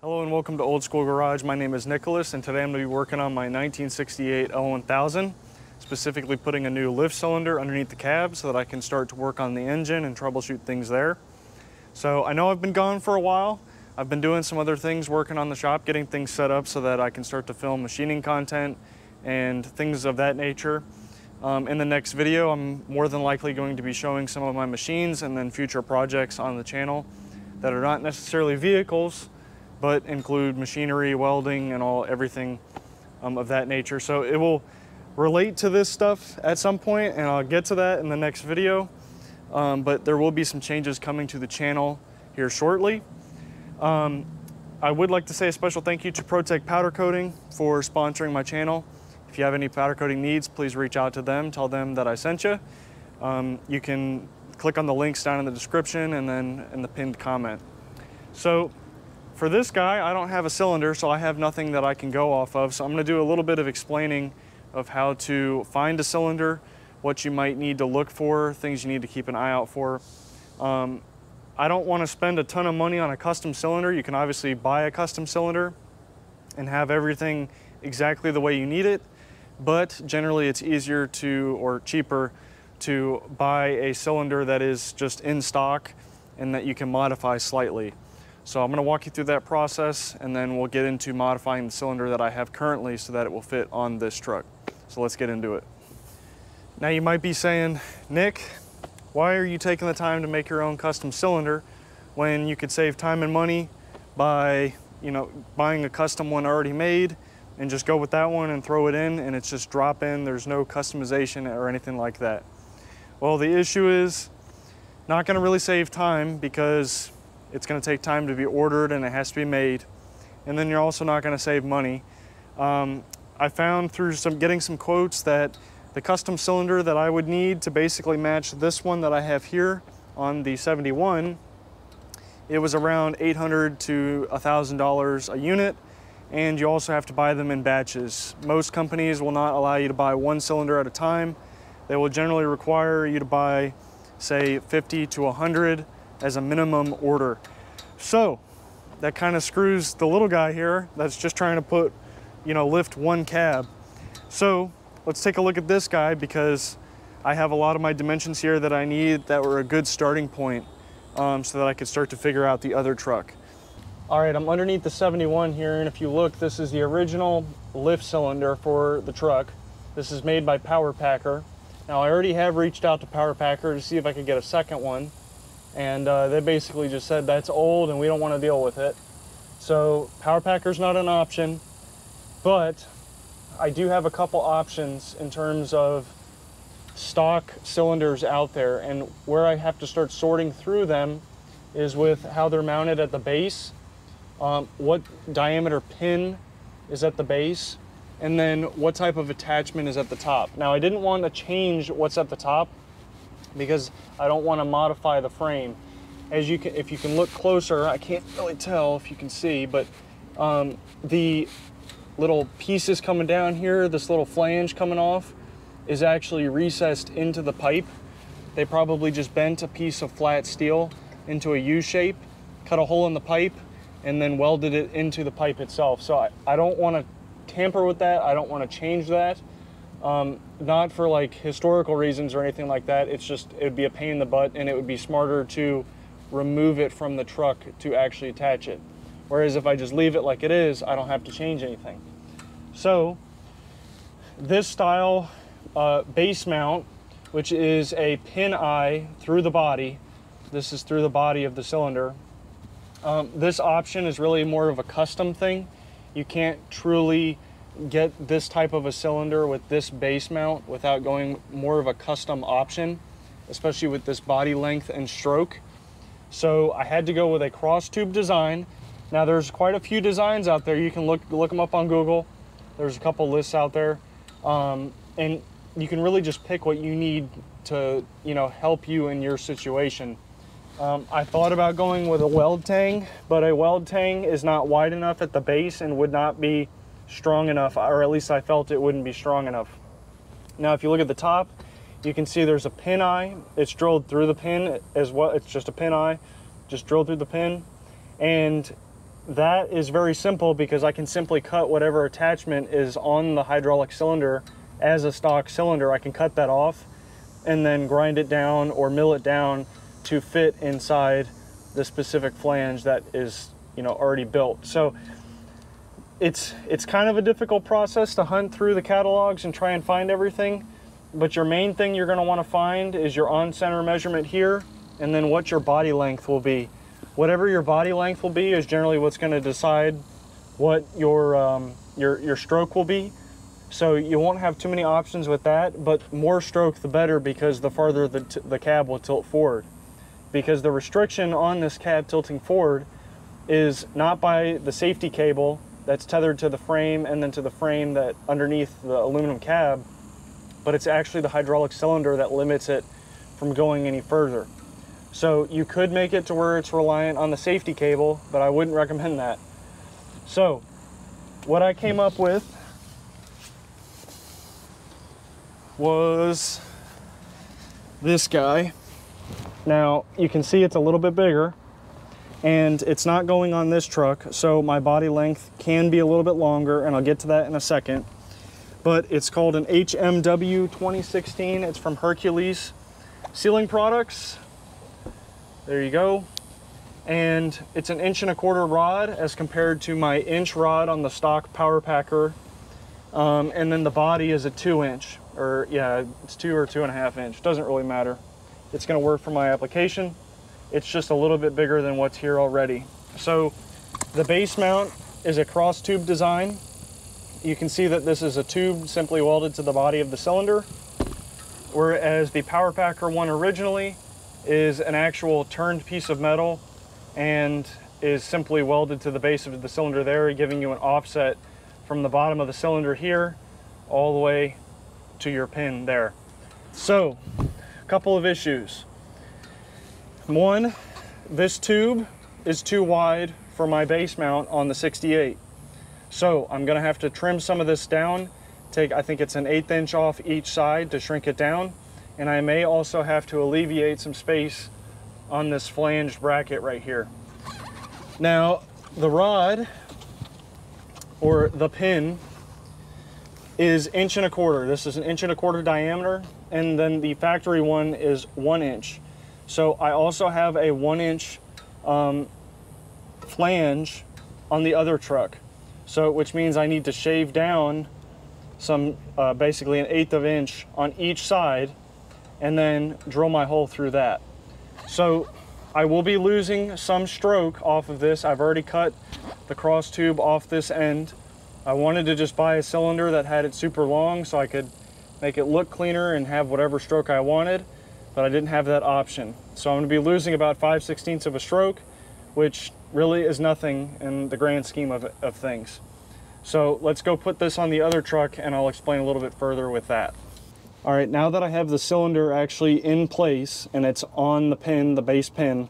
Hello and welcome to Old Skuul Garage. My name is Nicholas and today I'm going to be working on my 1968 L1000, specifically putting a new lift cylinder underneath the cab so that I can start to work on the engine and troubleshoot things there. So I know I've been gone for a while. I've been doing some other things, working on the shop, getting things set up so that I can start to film machining content and things of that nature. Um, in the next video, I'm more than likely going to be showing some of my machines and then future projects on the channel that are not necessarily vehicles, but include machinery, welding, and all everything um, of that nature. So it will relate to this stuff at some point, and I'll get to that in the next video. Um, but there will be some changes coming to the channel here shortly. Um, I would like to say a special thank you to Pro-Tec Powder Coating for sponsoring my channel. If you have any powder coating needs, please reach out to them, tell them that I sent you. Um, you can click on the links down in the description and then in the pinned comment. So for this guy, I don't have a cylinder, so I have nothing that I can go off of. So I'm gonna do a little bit of explaining of how to find a cylinder, what you might need to look for, things you need to keep an eye out for. Um, I don't wanna spend a ton of money on a custom cylinder. You can obviously buy a custom cylinder and have everything exactly the way you need it, but generally it's easier to, or cheaper, to buy a cylinder that is just in stock and that you can modify slightly. So I'm gonna walk you through that process and then we'll get into modifying the cylinder that I have currently so that it will fit on this truck. So let's get into it. Now you might be saying, Nick, why are you taking the time to make your own custom cylinder when you could save time and money by you know, buying a custom one already made and just go with that one and throw it in and it's just drop in. There's no customization or anything like that. Well, the issue is not gonna really save time because it's going to take time to be ordered and it has to be made. And then you're also not going to save money. Um, I found through some getting some quotes that the custom cylinder that I would need to basically match this one that I have here on the 71, it was around 800 to $1,000 a unit. And you also have to buy them in batches. Most companies will not allow you to buy one cylinder at a time. They will generally require you to buy, say, 50 to 100 as a minimum order. So that kind of screws the little guy here that's just trying to put, you know, lift one cab. So let's take a look at this guy because I have a lot of my dimensions here that I need that were a good starting point um, so that I could start to figure out the other truck. All right, I'm underneath the 71 here, and if you look, this is the original lift cylinder for the truck. This is made by Power Packer. Now, I already have reached out to Power Packer to see if I could get a second one and uh, they basically just said that's old and we don't want to deal with it. So Power Packer's not an option, but I do have a couple options in terms of stock cylinders out there and where I have to start sorting through them is with how they're mounted at the base, um, what diameter pin is at the base, and then what type of attachment is at the top. Now I didn't want to change what's at the top because I don't want to modify the frame. As you can, if you can look closer, I can't really tell if you can see, but um, the little pieces coming down here, this little flange coming off, is actually recessed into the pipe. They probably just bent a piece of flat steel into a U shape, cut a hole in the pipe, and then welded it into the pipe itself. So I, I don't want to tamper with that. I don't want to change that. Um, not for like historical reasons or anything like that. It's just, it would be a pain in the butt and it would be smarter to remove it from the truck to actually attach it. Whereas if I just leave it like it is, I don't have to change anything. So this style uh, base mount, which is a pin eye through the body, this is through the body of the cylinder. Um, this option is really more of a custom thing. You can't truly get this type of a cylinder with this base mount without going more of a custom option, especially with this body length and stroke. So I had to go with a cross tube design. Now there's quite a few designs out there. You can look, look them up on Google. There's a couple lists out there. Um, and you can really just pick what you need to, you know, help you in your situation. Um, I thought about going with a weld tang, but a weld tang is not wide enough at the base and would not be strong enough, or at least I felt it wouldn't be strong enough. Now, if you look at the top, you can see there's a pin eye. It's drilled through the pin as well. It's just a pin eye, just drilled through the pin. And that is very simple because I can simply cut whatever attachment is on the hydraulic cylinder as a stock cylinder. I can cut that off and then grind it down or mill it down to fit inside the specific flange that is you know already built. So it's it's kind of a difficult process to hunt through the catalogs and try and find everything. But your main thing you're going to want to find is your on center measurement here and then what your body length will be. Whatever your body length will be is generally what's going to decide what your um, your your stroke will be. So you won't have too many options with that, but more stroke the better because the farther the, the cab will tilt forward. Because the restriction on this cab tilting forward is not by the safety cable that's tethered to the frame and then to the frame that underneath the aluminum cab, but it's actually the hydraulic cylinder that limits it from going any further. So you could make it to where it's reliant on the safety cable, but I wouldn't recommend that. So what I came up with was this guy. Now you can see it's a little bit bigger and it's not going on this truck. So my body length can be a little bit longer and I'll get to that in a second. But it's called an HMW 2016. It's from Hercules Sealing Products. There you go. And it's an inch and a quarter rod as compared to my inch rod on the stock Power Packer. Um, and then the body is a two inch or yeah, it's two or two and a half inch. Doesn't really matter. It's gonna work for my application. It's just a little bit bigger than what's here already. So the base mount is a cross tube design. You can see that this is a tube simply welded to the body of the cylinder, whereas the Power Packer one originally is an actual turned piece of metal and is simply welded to the base of the cylinder there, giving you an offset from the bottom of the cylinder here all the way to your pin there. So, a couple of issues. One, this tube is too wide for my base mount on the 68. So I'm gonna have to trim some of this down, take, I think it's an eighth inch off each side to shrink it down. And I may also have to alleviate some space on this flanged bracket right here. Now, the rod or the pin is inch and a quarter. This is an inch and a quarter diameter, and then the factory one is one inch. So I also have a one inch um, flange on the other truck. So, which means I need to shave down some, uh, basically an eighth of inch on each side and then drill my hole through that. So I will be losing some stroke off of this. I've already cut the cross tube off this end I wanted to just buy a cylinder that had it super long so I could make it look cleaner and have whatever stroke I wanted, but I didn't have that option. So I'm gonna be losing about 5 16ths of a stroke, which really is nothing in the grand scheme of, of things. So let's go put this on the other truck and I'll explain a little bit further with that. All right, now that I have the cylinder actually in place and it's on the pin, the base pin,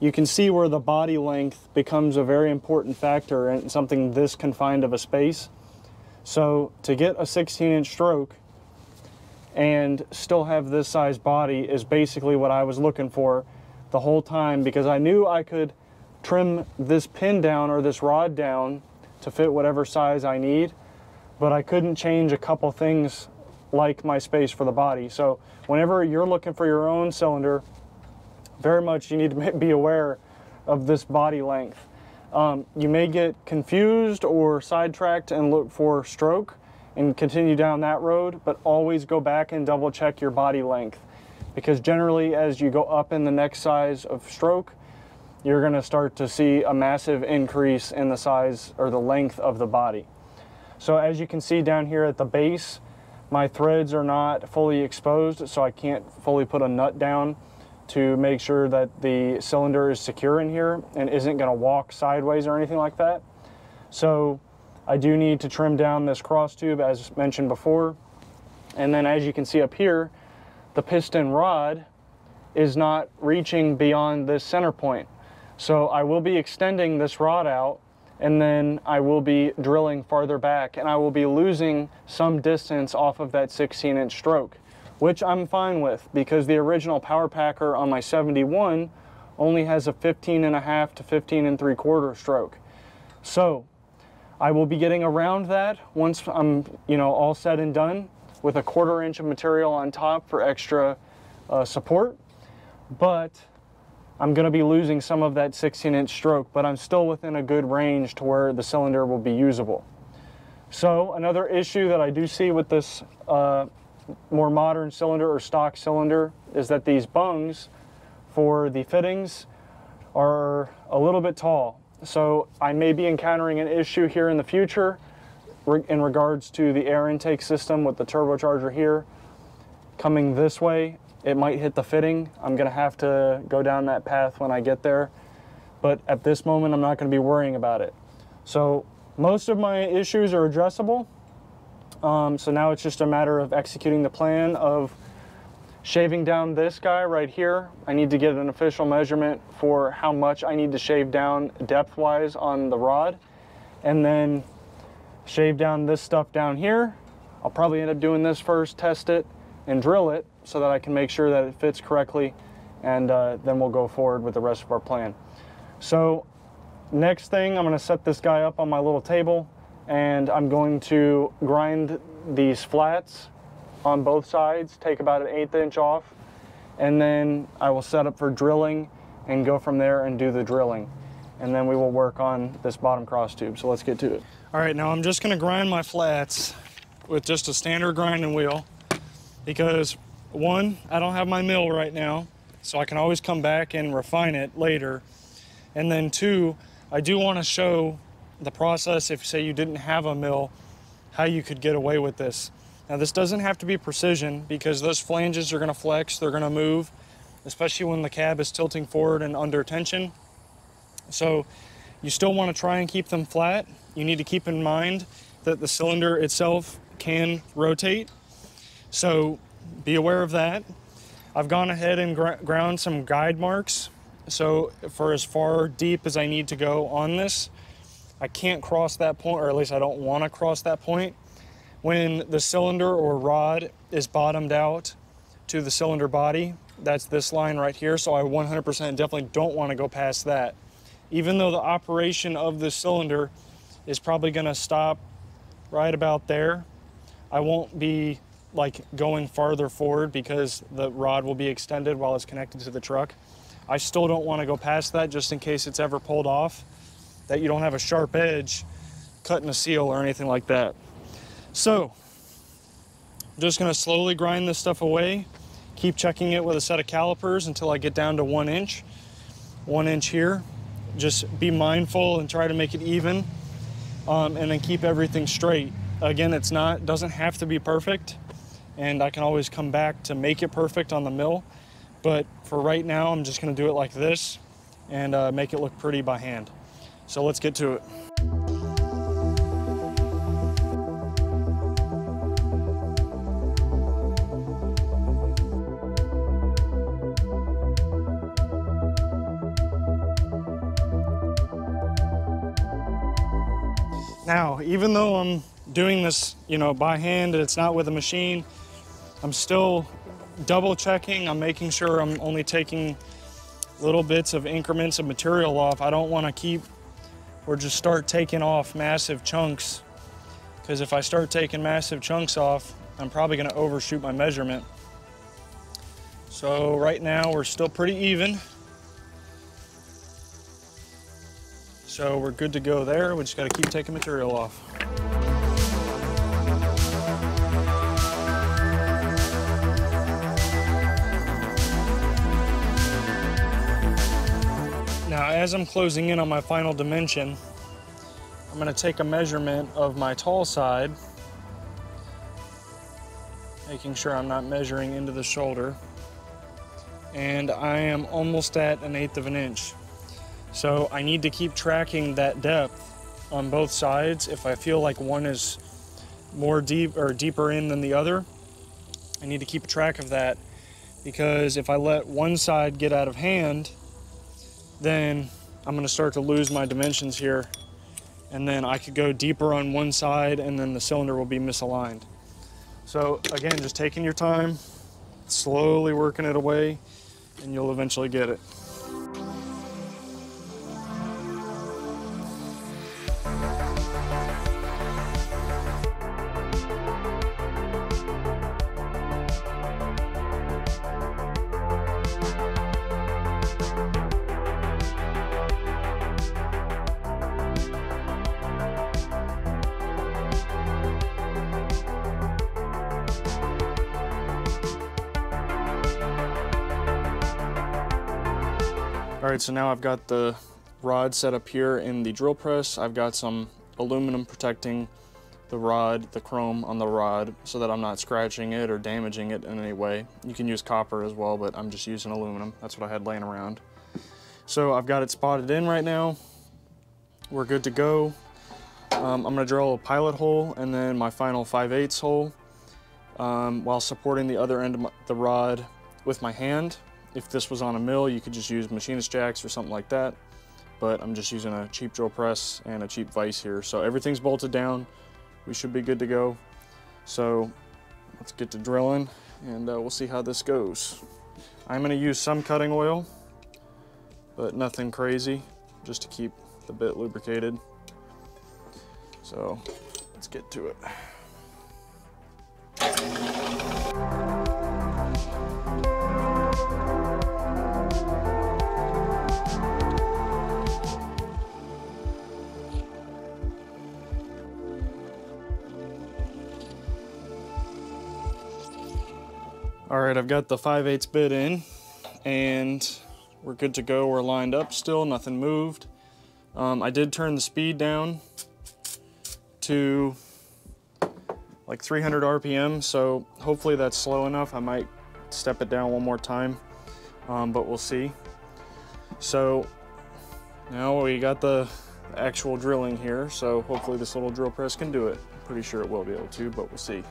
you can see where the body length becomes a very important factor in something this confined of a space. So to get a 16 inch stroke and still have this size body is basically what I was looking for the whole time because I knew I could trim this pin down or this rod down to fit whatever size I need, but I couldn't change a couple things like my space for the body. So whenever you're looking for your own cylinder, very much you need to be aware of this body length. Um, you may get confused or sidetracked and look for stroke and continue down that road, but always go back and double check your body length because generally as you go up in the next size of stroke, you're going to start to see a massive increase in the size or the length of the body. So as you can see down here at the base, my threads are not fully exposed, so I can't fully put a nut down to make sure that the cylinder is secure in here and isn't going to walk sideways or anything like that. So I do need to trim down this cross tube as mentioned before. And then as you can see up here, the piston rod is not reaching beyond this center point. So I will be extending this rod out and then I will be drilling farther back and I will be losing some distance off of that 16 inch stroke which I'm fine with because the original Power Packer on my 71 only has a 15 and a half to 15 and three quarter stroke. So I will be getting around that once I'm, you know, all said and done with a quarter inch of material on top for extra uh, support. But I'm gonna be losing some of that 16 inch stroke, but I'm still within a good range to where the cylinder will be usable. So another issue that I do see with this uh, more modern cylinder or stock cylinder is that these bungs for the fittings are a little bit tall. So I may be encountering an issue here in the future in regards to the air intake system with the turbocharger here coming this way. It might hit the fitting. I'm gonna have to go down that path when I get there. But at this moment, I'm not gonna be worrying about it. So most of my issues are addressable. Um, so now it's just a matter of executing the plan of shaving down this guy right here. I need to get an official measurement for how much I need to shave down depth-wise on the rod. And then shave down this stuff down here. I'll probably end up doing this first, test it, and drill it so that I can make sure that it fits correctly. And uh, then we'll go forward with the rest of our plan. So next thing, I'm gonna set this guy up on my little table and I'm going to grind these flats on both sides, take about an eighth inch off, and then I will set up for drilling and go from there and do the drilling. And then we will work on this bottom cross tube. So let's get to it. All right, now I'm just gonna grind my flats with just a standard grinding wheel because one, I don't have my mill right now, so I can always come back and refine it later. And then two, I do wanna show the process if say you didn't have a mill, how you could get away with this. Now this doesn't have to be precision because those flanges are gonna flex, they're gonna move, especially when the cab is tilting forward and under tension. So you still wanna try and keep them flat. You need to keep in mind that the cylinder itself can rotate. So be aware of that. I've gone ahead and gr ground some guide marks. So for as far deep as I need to go on this, I can't cross that point, or at least I don't want to cross that point. When the cylinder or rod is bottomed out to the cylinder body, that's this line right here, so I 100% definitely don't want to go past that. Even though the operation of the cylinder is probably going to stop right about there, I won't be like going farther forward because the rod will be extended while it's connected to the truck. I still don't want to go past that just in case it's ever pulled off that you don't have a sharp edge cutting a seal or anything like that. So, I'm just gonna slowly grind this stuff away, keep checking it with a set of calipers until I get down to one inch, one inch here. Just be mindful and try to make it even, um, and then keep everything straight. Again, it's not, doesn't have to be perfect, and I can always come back to make it perfect on the mill, but for right now, I'm just gonna do it like this and uh, make it look pretty by hand. So let's get to it. Even though I'm doing this, you know, by hand and it's not with a machine, I'm still double checking. I'm making sure I'm only taking little bits of increments of material off. I don't want to keep or just start taking off massive chunks. Because if I start taking massive chunks off, I'm probably gonna overshoot my measurement. So right now we're still pretty even. So we're good to go there. We just gotta keep taking material off. Now, as I'm closing in on my final dimension, I'm gonna take a measurement of my tall side, making sure I'm not measuring into the shoulder. And I am almost at an eighth of an inch. So I need to keep tracking that depth on both sides. If I feel like one is more deep or deeper in than the other, I need to keep track of that because if I let one side get out of hand, then I'm gonna start to lose my dimensions here and then I could go deeper on one side and then the cylinder will be misaligned. So again, just taking your time, slowly working it away and you'll eventually get it. All right, so now I've got the rod set up here in the drill press. I've got some aluminum protecting the rod, the chrome on the rod, so that I'm not scratching it or damaging it in any way. You can use copper as well, but I'm just using aluminum. That's what I had laying around. So I've got it spotted in right now. We're good to go. Um, I'm gonna drill a pilot hole and then my final 5 8 hole um, while supporting the other end of my, the rod with my hand. If this was on a mill, you could just use machinist jacks or something like that. But I'm just using a cheap drill press and a cheap vise here. So everything's bolted down. We should be good to go. So let's get to drilling and uh, we'll see how this goes. I'm gonna use some cutting oil, but nothing crazy, just to keep the bit lubricated. So let's get to it. Right, I've got the 5 8 bit in and we're good to go. We're lined up still, nothing moved. Um, I did turn the speed down to like 300 RPM, so hopefully that's slow enough. I might step it down one more time, um, but we'll see. So now we got the actual drilling here, so hopefully this little drill press can do it. pretty sure it will be able to, but we'll see.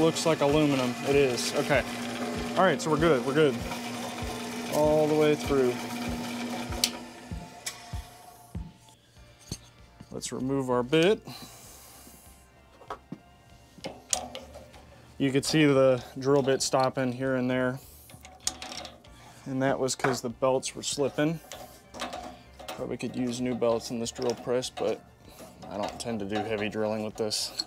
Looks like aluminum. It is. Okay. All right, so we're good. We're good. All the way through. Let's remove our bit. You could see the drill bit stopping here and there. And that was because the belts were slipping. Probably could use new belts in this drill press, but I don't tend to do heavy drilling with this.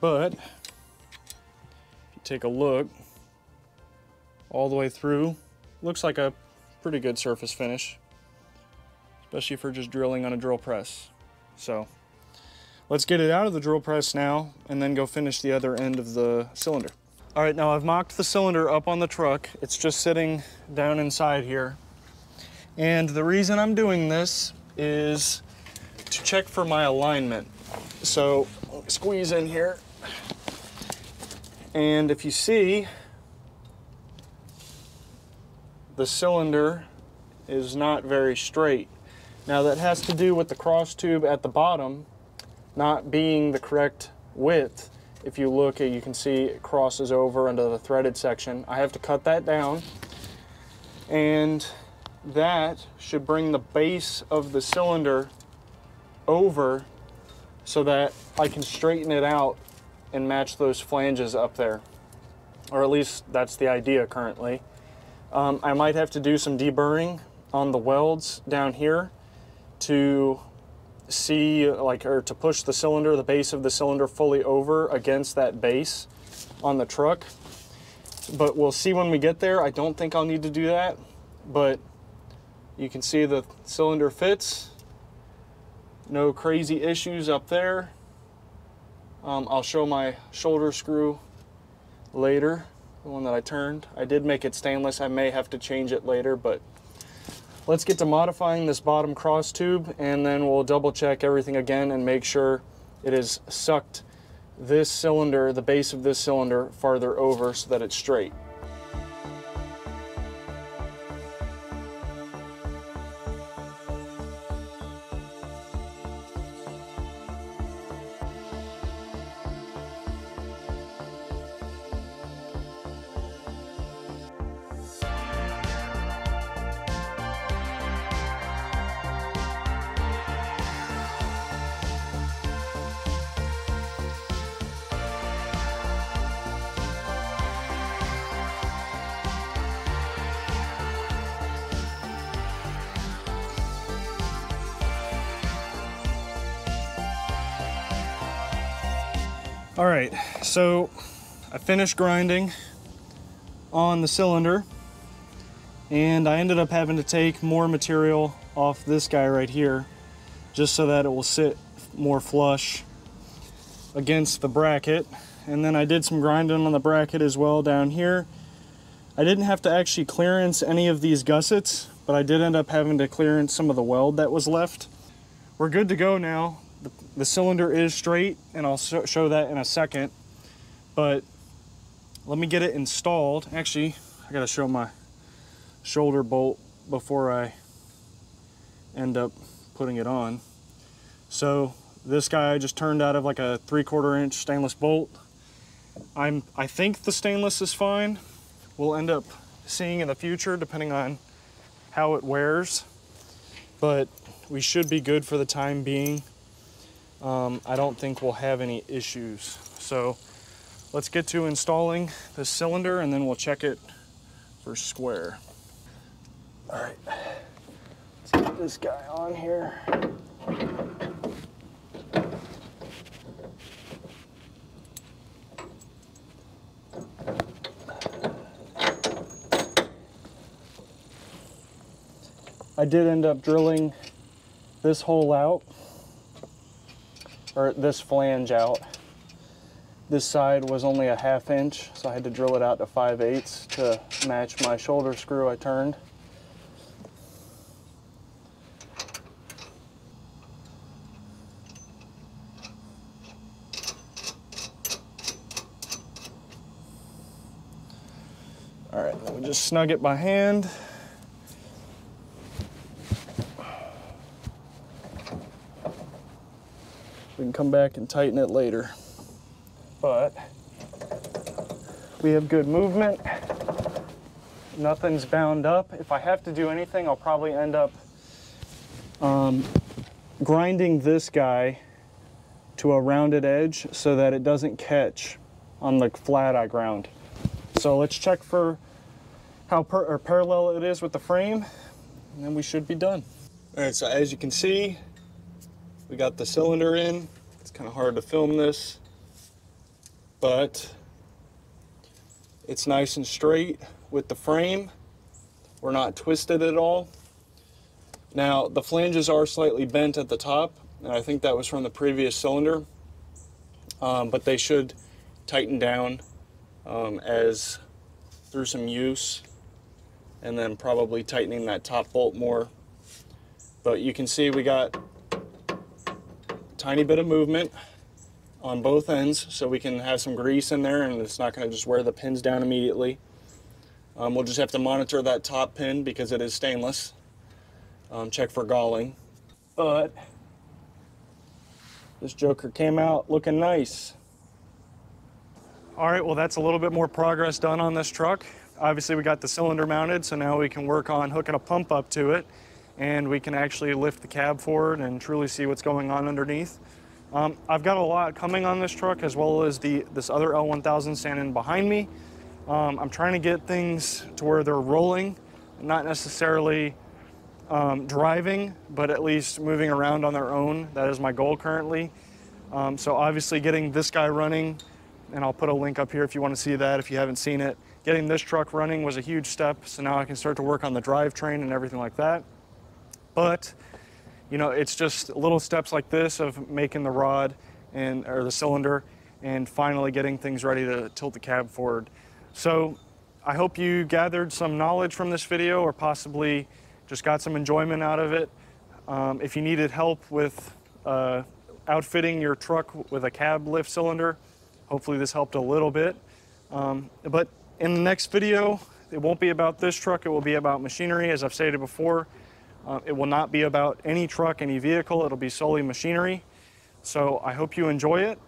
But if you take a look all the way through, looks like a pretty good surface finish, especially for just drilling on a drill press. So let's get it out of the drill press now and then go finish the other end of the cylinder. All right, now I've mocked the cylinder up on the truck. It's just sitting down inside here. And the reason I'm doing this is to check for my alignment. So squeeze in here and if you see, the cylinder is not very straight. Now that has to do with the cross tube at the bottom not being the correct width. If you look, uh, you can see it crosses over into the threaded section. I have to cut that down and that should bring the base of the cylinder over so that I can straighten it out and match those flanges up there. Or at least that's the idea currently. Um, I might have to do some deburring on the welds down here to see like or to push the cylinder the base of the cylinder fully over against that base on the truck but we'll see when we get there I don't think I'll need to do that but you can see the cylinder fits no crazy issues up there um, I'll show my shoulder screw later the one that I turned I did make it stainless I may have to change it later but Let's get to modifying this bottom cross tube and then we'll double check everything again and make sure it is sucked this cylinder, the base of this cylinder, farther over so that it's straight. All right, so I finished grinding on the cylinder and I ended up having to take more material off this guy right here just so that it will sit more flush against the bracket. And then I did some grinding on the bracket as well down here. I didn't have to actually clearance any of these gussets, but I did end up having to clearance some of the weld that was left. We're good to go now the, the cylinder is straight and I'll show that in a second but let me get it installed. Actually I gotta show my shoulder bolt before I end up putting it on. So this guy just turned out of like a three quarter inch stainless bolt. I'm I think the stainless is fine. We'll end up seeing in the future depending on how it wears but we should be good for the time being um, I don't think we'll have any issues. So let's get to installing the cylinder and then we'll check it for square. All right, let's get this guy on here. I did end up drilling this hole out or this flange out. This side was only a half inch, so I had to drill it out to 5 eighths to match my shoulder screw I turned. All right, let me just snug it by hand. We can come back and tighten it later. But we have good movement. Nothing's bound up. If I have to do anything, I'll probably end up um, grinding this guy to a rounded edge so that it doesn't catch on the flat I ground. So let's check for how par parallel it is with the frame, and then we should be done. All right, so as you can see, we got the cylinder in. It's kind of hard to film this, but it's nice and straight with the frame. We're not twisted at all. Now, the flanges are slightly bent at the top, and I think that was from the previous cylinder, um, but they should tighten down um, as through some use, and then probably tightening that top bolt more. But you can see we got tiny bit of movement on both ends so we can have some grease in there and it's not going to just wear the pins down immediately. Um, we'll just have to monitor that top pin because it is stainless. Um, check for galling. But this joker came out looking nice. All right, well that's a little bit more progress done on this truck. Obviously we got the cylinder mounted, so now we can work on hooking a pump up to it and we can actually lift the cab forward and truly see what's going on underneath. Um, I've got a lot coming on this truck as well as the this other L1000 standing behind me. Um, I'm trying to get things to where they're rolling, not necessarily um, driving, but at least moving around on their own. That is my goal currently. Um, so obviously getting this guy running, and I'll put a link up here if you want to see that if you haven't seen it. Getting this truck running was a huge step, so now I can start to work on the drivetrain and everything like that. But, you know, it's just little steps like this of making the rod and or the cylinder and finally getting things ready to tilt the cab forward. So I hope you gathered some knowledge from this video or possibly just got some enjoyment out of it. Um, if you needed help with uh, outfitting your truck with a cab lift cylinder, hopefully this helped a little bit. Um, but in the next video, it won't be about this truck, it will be about machinery, as I've stated before. Uh, it will not be about any truck, any vehicle, it'll be solely machinery. So I hope you enjoy it.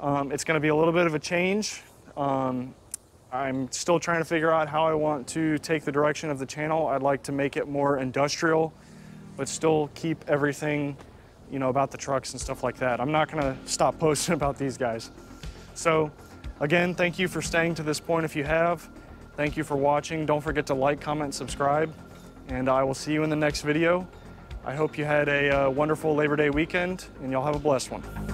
Um, it's gonna be a little bit of a change. Um, I'm still trying to figure out how I want to take the direction of the channel. I'd like to make it more industrial, but still keep everything, you know, about the trucks and stuff like that. I'm not gonna stop posting about these guys. So again, thank you for staying to this point if you have. Thank you for watching. Don't forget to like, comment, subscribe, and I will see you in the next video. I hope you had a uh, wonderful Labor Day weekend and y'all have a blessed one.